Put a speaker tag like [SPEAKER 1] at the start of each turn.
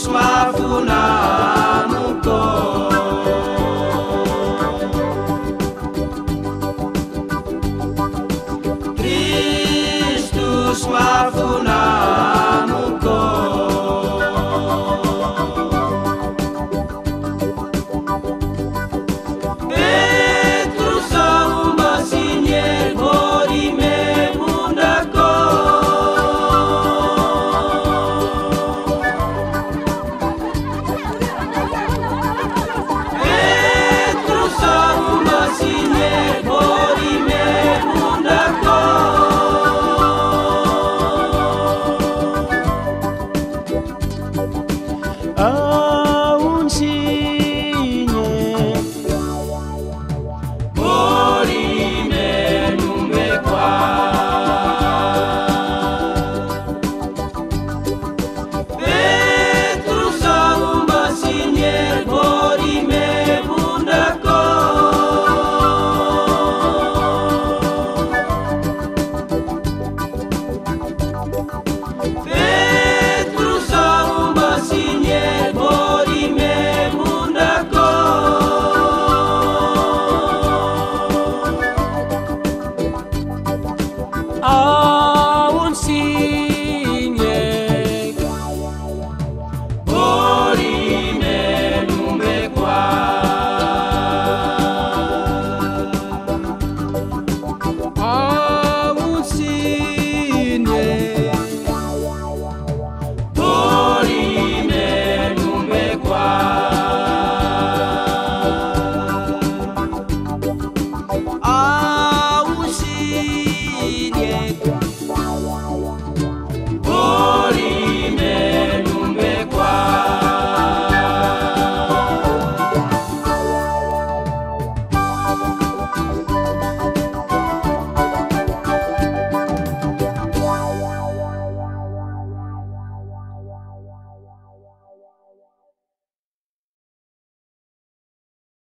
[SPEAKER 1] Kristus mafunamuko